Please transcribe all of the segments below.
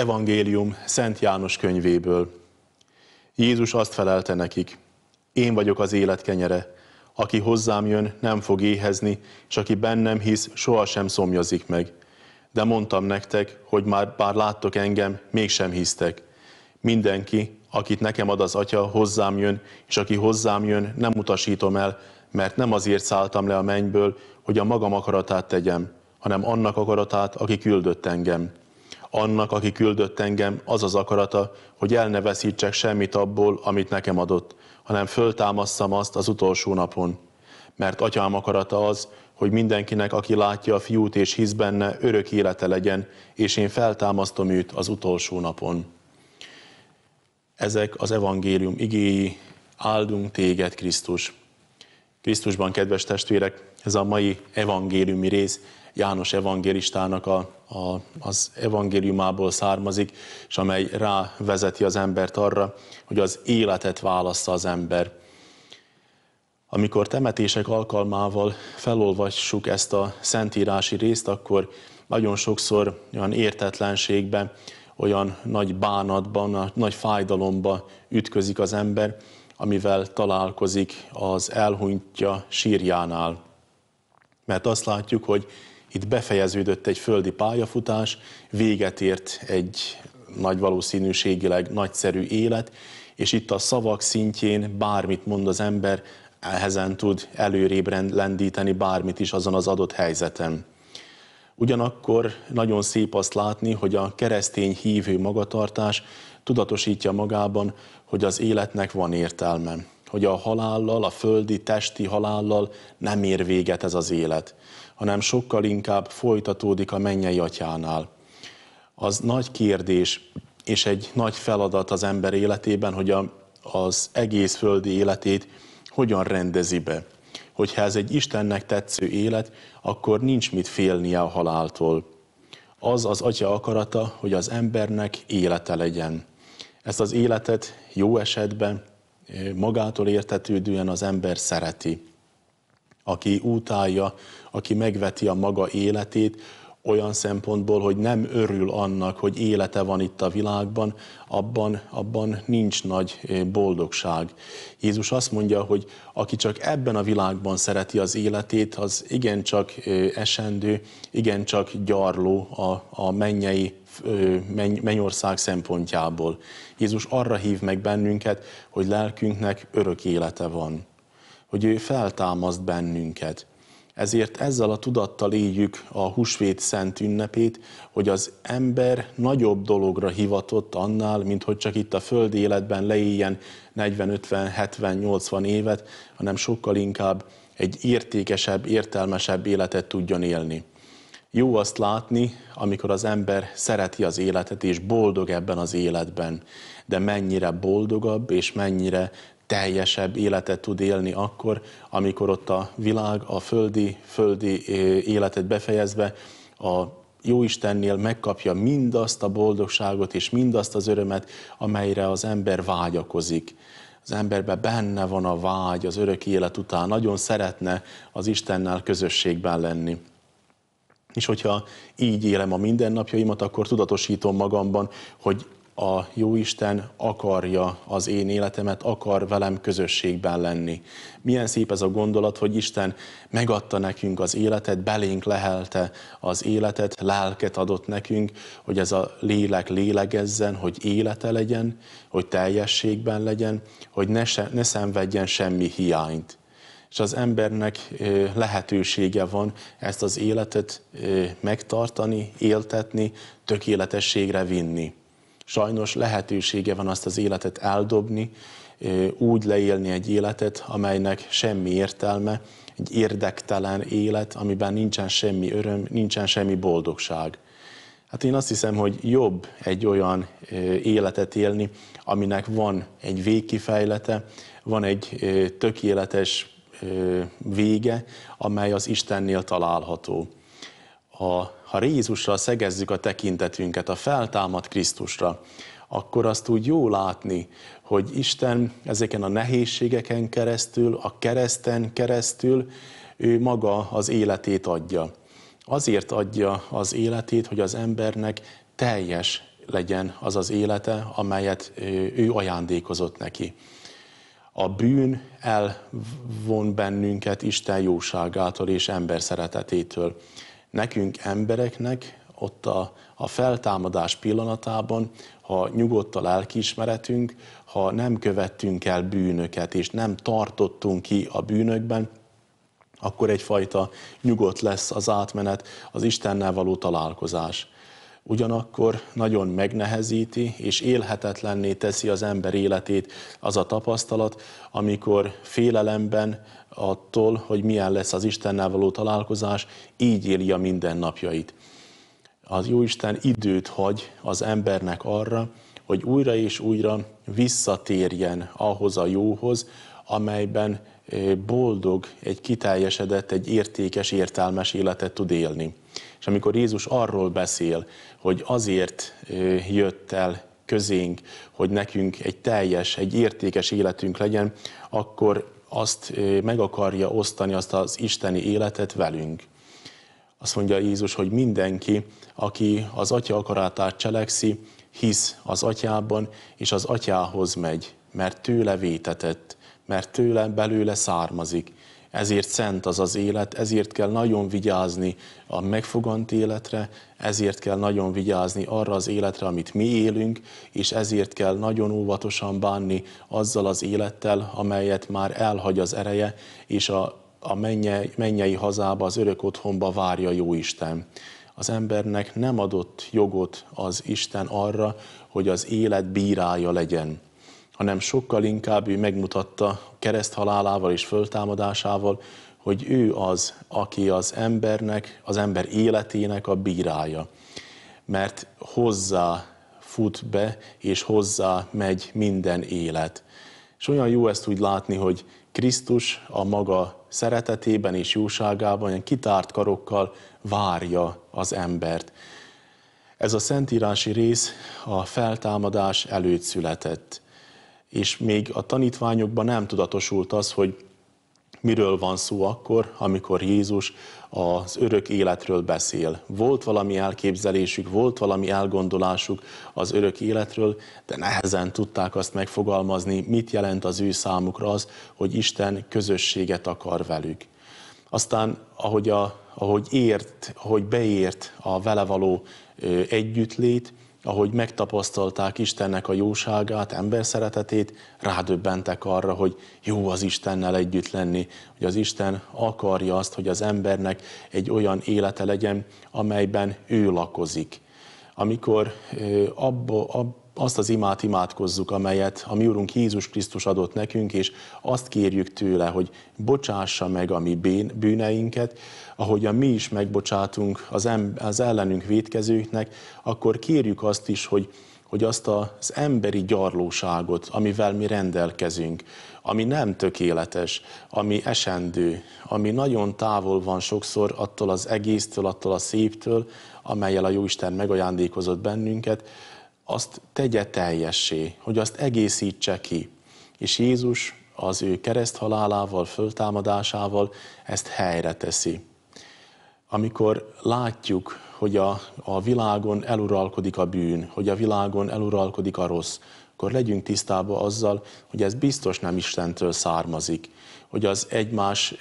Evangélium Szent János könyvéből. Jézus azt felelte nekik, én vagyok az élet kenyere, aki hozzám jön, nem fog éhezni, és aki bennem hisz, sohasem szomjazik meg. De mondtam nektek, hogy már bár láttok engem, mégsem hisztek. Mindenki, akit nekem ad az Atya, hozzám jön, és aki hozzám jön, nem utasítom el, mert nem azért szálltam le a mennyből, hogy a magam akaratát tegyem, hanem annak akaratát, aki küldött engem. Annak, aki küldött engem, az az akarata, hogy el ne veszítsek semmit abból, amit nekem adott, hanem föltámasszam azt az utolsó napon. Mert atyám akarata az, hogy mindenkinek, aki látja a fiút és hisz benne, örök élete legyen, és én feltámasztom őt az utolsó napon. Ezek az evangélium igéi, áldunk téged, Krisztus. Krisztusban, kedves testvérek, ez a mai evangéliumi rész János evangélistának a, a, az evangéliumából származik, és amely rá vezeti az embert arra, hogy az életet válassza az ember. Amikor temetések alkalmával felolvassuk ezt a szentírási részt, akkor nagyon sokszor olyan értetlenségben, olyan nagy bánatban, nagy fájdalomba ütközik az ember, amivel találkozik az elhunytja sírjánál. Mert azt látjuk, hogy itt befejeződött egy földi pályafutás, véget ért egy nagy valószínűségileg nagyszerű élet, és itt a szavak szintjén bármit mond az ember, ehezen tud előrébb lendíteni bármit is azon az adott helyzeten. Ugyanakkor nagyon szép azt látni, hogy a keresztény hívő magatartás tudatosítja magában, hogy az életnek van értelme, hogy a halállal, a földi, testi halállal nem ér véget ez az élet, hanem sokkal inkább folytatódik a mennyei atyánál. Az nagy kérdés és egy nagy feladat az ember életében, hogy a, az egész földi életét hogyan rendezi be. Hogyha ez egy Istennek tetsző élet, akkor nincs mit félnie a haláltól. Az az atya akarata, hogy az embernek élete legyen. Ezt az életet jó esetben magától értetődően az ember szereti. Aki utálja, aki megveti a maga életét, olyan szempontból, hogy nem örül annak, hogy élete van itt a világban, abban, abban nincs nagy boldogság. Jézus azt mondja, hogy aki csak ebben a világban szereti az életét, az igencsak esendő, igencsak gyarló a, a mennyei mennyország szempontjából. Jézus arra hív meg bennünket, hogy lelkünknek örök élete van, hogy ő feltámaszt bennünket. Ezért ezzel a tudattal éljük a húsvét szent ünnepét, hogy az ember nagyobb dologra hivatott annál, mint hogy csak itt a földi életben leéljen 40, 50, 70, 80 évet, hanem sokkal inkább egy értékesebb, értelmesebb életet tudjon élni. Jó azt látni, amikor az ember szereti az életet, és boldog ebben az életben, de mennyire boldogabb, és mennyire teljesebb életet tud élni akkor, amikor ott a világ, a földi, földi életet befejezve a Jóistennél megkapja mindazt a boldogságot és mindazt az örömet, amelyre az ember vágyakozik. Az emberben benne van a vágy az örök élet után, nagyon szeretne az Istennel közösségben lenni. És hogyha így élem a mindennapjaimat, akkor tudatosítom magamban, hogy a Jóisten akarja az én életemet, akar velem közösségben lenni. Milyen szép ez a gondolat, hogy Isten megadta nekünk az életet, belénk lehelte az életet, lelket adott nekünk, hogy ez a lélek lélegezzen, hogy élete legyen, hogy teljességben legyen, hogy ne, se, ne szenvedjen semmi hiányt és az embernek lehetősége van ezt az életet megtartani, éltetni, tökéletességre vinni. Sajnos lehetősége van azt az életet eldobni, úgy leélni egy életet, amelynek semmi értelme, egy érdektelen élet, amiben nincsen semmi öröm, nincsen semmi boldogság. Hát én azt hiszem, hogy jobb egy olyan életet élni, aminek van egy végkifejlete, van egy tökéletes vége, amely az Istennél található. A, ha Jézusra szegezzük a tekintetünket, a feltámad Krisztusra, akkor azt úgy jó látni, hogy Isten ezeken a nehézségeken keresztül, a kereszten keresztül, ő maga az életét adja. Azért adja az életét, hogy az embernek teljes legyen az az élete, amelyet ő ajándékozott neki. A bűn elvon bennünket Isten jóságától és ember szeretetétől. Nekünk embereknek ott a, a feltámadás pillanatában, ha nyugodt a lelkiismeretünk, ha nem követtünk el bűnöket, és nem tartottunk ki a bűnökben, akkor egyfajta nyugodt lesz az átmenet, az Istennel való találkozás. Ugyanakkor nagyon megnehezíti és élhetetlenné teszi az ember életét az a tapasztalat, amikor félelemben attól, hogy milyen lesz az Istennel való találkozás, így éli a mindennapjait. Az Jóisten időt hagy az embernek arra, hogy újra és újra visszatérjen ahhoz a jóhoz, amelyben boldog, egy kiteljesedett, egy értékes, értelmes életet tud élni. És amikor Jézus arról beszél, hogy azért jött el közénk, hogy nekünk egy teljes, egy értékes életünk legyen, akkor azt meg akarja osztani, azt az isteni életet velünk. Azt mondja Jézus, hogy mindenki, aki az atya akarátát cselekszi, hisz az atyában, és az atyához megy, mert tőle vétetett, mert tőle belőle származik. Ezért szent az az élet, ezért kell nagyon vigyázni a megfogant életre, ezért kell nagyon vigyázni arra az életre, amit mi élünk, és ezért kell nagyon óvatosan bánni azzal az élettel, amelyet már elhagy az ereje, és a, a mennyei, mennyei hazába, az örök otthonba várja jó Isten. Az embernek nem adott jogot az Isten arra, hogy az élet bírája legyen hanem sokkal inkább ő megmutatta kereszthalálával és föltámadásával, hogy ő az, aki az embernek, az ember életének a bírája. Mert hozzá fut be, és hozzá megy minden élet. És olyan jó ezt úgy látni, hogy Krisztus a maga szeretetében és jóságában olyan kitárt karokkal várja az embert. Ez a szentírási rész a feltámadás előtt született és még a tanítványokban nem tudatosult az, hogy miről van szó akkor, amikor Jézus az örök életről beszél. Volt valami elképzelésük, volt valami elgondolásuk az örök életről, de nehezen tudták azt megfogalmazni, mit jelent az ő számukra az, hogy Isten közösséget akar velük. Aztán, ahogy, a, ahogy ért, ahogy beért a vele való együttlét, ahogy megtapasztalták Istennek a jóságát, ember szeretetét, rádöbbentek arra, hogy jó az Istennel együtt lenni, hogy az Isten akarja azt, hogy az embernek egy olyan élete legyen, amelyben ő lakozik. Amikor abba, abba azt az imát imádkozzuk, amelyet a mi Úrunk Jézus Krisztus adott nekünk, és azt kérjük tőle, hogy bocsássa meg a mi bűneinket, ahogyan mi is megbocsátunk az, em, az ellenünk védkezőknek, akkor kérjük azt is, hogy, hogy azt az emberi gyarlóságot, amivel mi rendelkezünk, ami nem tökéletes, ami esendő, ami nagyon távol van sokszor attól az egésztől, attól a széptől, amelyel a Jóisten megajándékozott bennünket, azt tegye teljessé, hogy azt egészítse ki. És Jézus az ő kereszthalálával, föltámadásával ezt helyre teszi. Amikor látjuk, hogy a, a világon eluralkodik a bűn, hogy a világon eluralkodik a rossz, akkor legyünk tisztában azzal, hogy ez biztos nem Istentől származik, hogy az egymás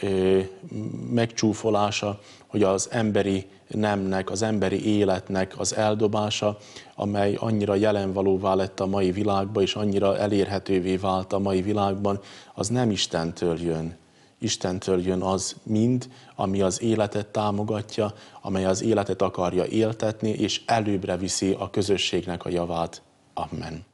megcsúfolása, hogy az emberi nemnek, az emberi életnek az eldobása, amely annyira jelenvalóvá lett a mai világban, és annyira elérhetővé vált a mai világban, az nem Istentől jön. Istentől jön az mind, ami az életet támogatja, amely az életet akarja éltetni, és előbbre viszi a közösségnek a javát. Amen.